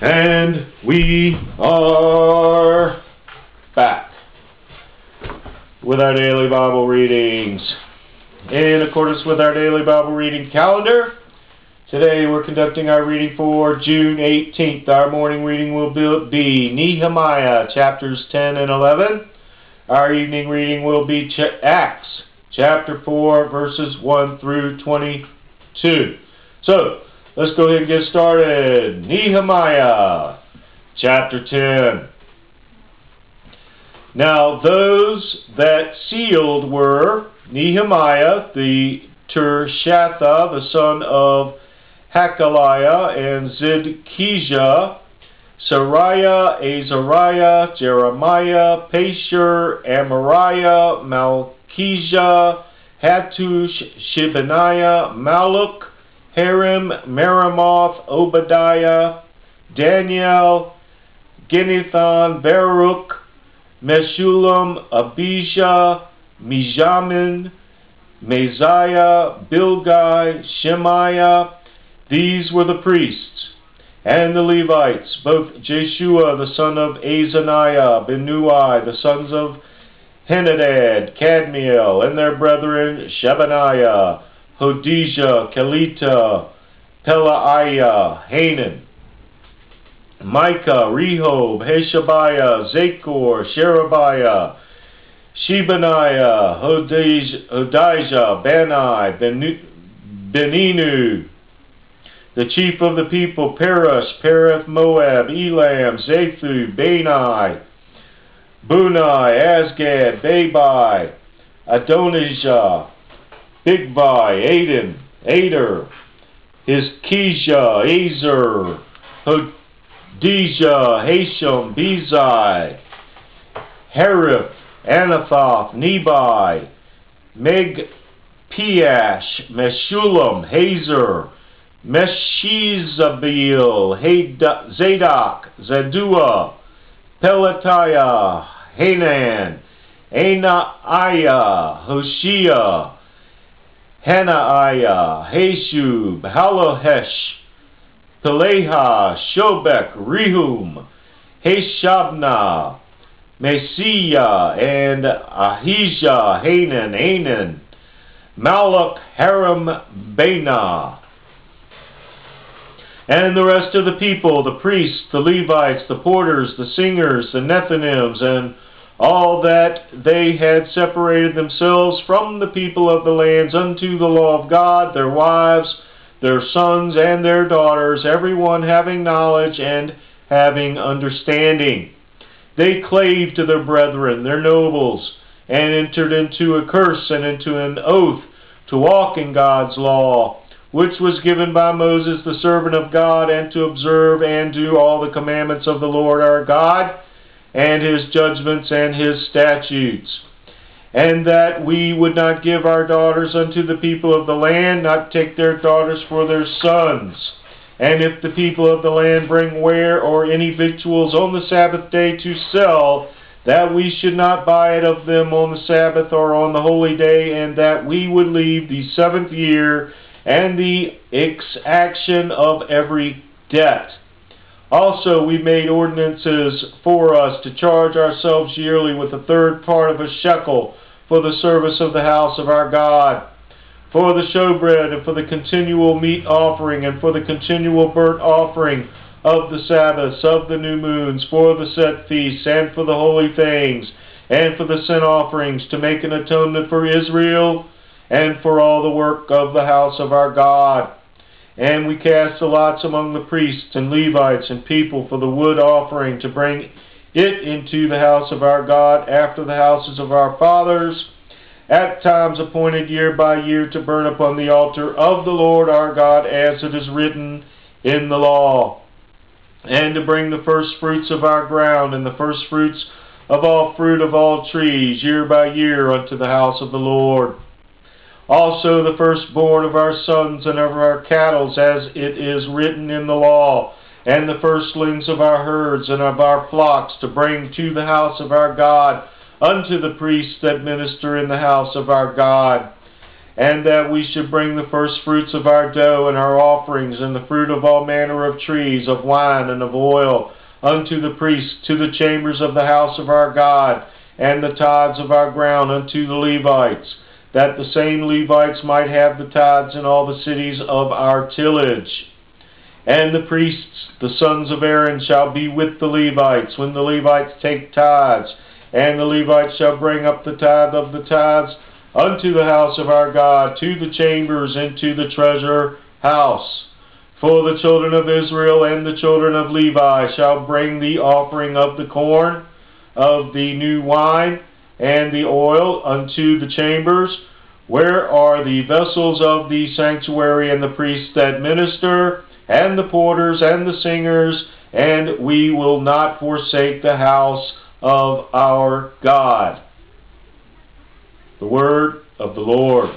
And we are back with our daily Bible readings. In accordance with our daily Bible reading calendar, today we're conducting our reading for June 18th. Our morning reading will be Nehemiah chapters 10 and 11. Our evening reading will be Acts chapter 4 verses 1 through 22. So, Let's go ahead and get started. Nehemiah chapter 10. Now, those that sealed were Nehemiah, the Tirshatha, the son of Hachaliah, and Zidkijah, Seraiah, Azariah, Jeremiah, Pashur, Amariah, Malchijah, Hattush, Shebaniah, Malluch, Harim, Meremoth, Obadiah, Daniel, Ginnethon, Baruch, Meshullam, Abijah, Mijamin, Messiah, Bilgai, Shemaiah. These were the priests. And the Levites, both Jeshua the son of Azaniah, Binnui the sons of Henadad, Kadmiel, and their brethren Shebaniah, Hodijah, Kelita, Pelaiah, Hanan, Micha, Rehob, Hashabiah, Zaccur, Sherebiah, Shebaniah, Hodijah, Bani, Beninu, the chief of the people, Parosh, Pereth, Moab, Elam, Zatthu, Bani, Bunni, Azgad, Bebai, Adonijah, Bigvai, Adin, Ater, his Azer, Hodijah, Hashum, Bezai, Hariph, Anathoth, Nebai, Meg, Piash, Meshullam, Hezir, Meshezabeel, Zadok, Zadua, Pelatiah, Hanan, Anaiah, Hoshea, Hanaiah, Hashub, Hallohesh, Pileha, Shobek, Rehum, Hashabnah, Maaseiah, and Ahijah, Hanan, Anan, Malluch, Harim, Baanah, and the rest of the people, the priests, the Levites, the porters, the singers, the Nethinims, and all that they had separated themselves from the people of the lands unto the law of God, their wives, their sons, and their daughters, every one having knowledge and having understanding. They clave to their brethren, their nobles, and entered into a curse and into an oath to walk in God's law, which was given by Moses the servant of God, and to observe and do all the commandments of the Lord our God and his judgments and his statutes. And that we would not give our daughters unto the people of the land, not take their daughters for their sons. And if the people of the land bring ware or any victuals on the Sabbath day to sell, that we should not buy it of them on the Sabbath or on the holy day, and that we would leave the seventh year and the exaction of every debt. Also, we made ordinances for us to charge ourselves yearly with a third part of a shekel for the service of the house of our God, for the showbread, and for the continual meat offering, and for the continual burnt offering of the Sabbaths, of the new moons, for the set feasts, and for the holy things, and for the sin offerings, to make an atonement for Israel, and for all the work of the house of our God. And we cast the lots among the priests and Levites and people for the wood offering to bring it into the house of our God after the houses of our fathers, at times appointed year by year to burn upon the altar of the Lord our God as it is written in the law, and to bring the first fruits of our ground and the first fruits of all fruit of all trees year by year unto the house of the Lord. Also the firstborn of our sons and of our cattle, as it is written in the law, and the firstlings of our herds and of our flocks, to bring to the house of our God unto the priests that minister in the house of our God. and that we should bring the first fruits of our dough and our offerings, and the fruit of all manner of trees, of wine and of oil, unto the priests, to the chambers of the house of our God, and the tithes of our ground unto the Levites, that the same Levites might have the tithes in all the cities of our tillage. And the priests, the sons of Aaron, shall be with the Levites when the Levites take tithes, and the Levites shall bring up the tithe of the tithes unto the house of our God, to the chambers, and to the treasure house. For the children of Israel and the children of Levi shall bring the offering of the corn, of the new wine, and the oil unto the chambers, where are the vessels of the sanctuary and the priests that minister, and the porters and the singers, and we will not forsake the house of our God. The word of the Lord.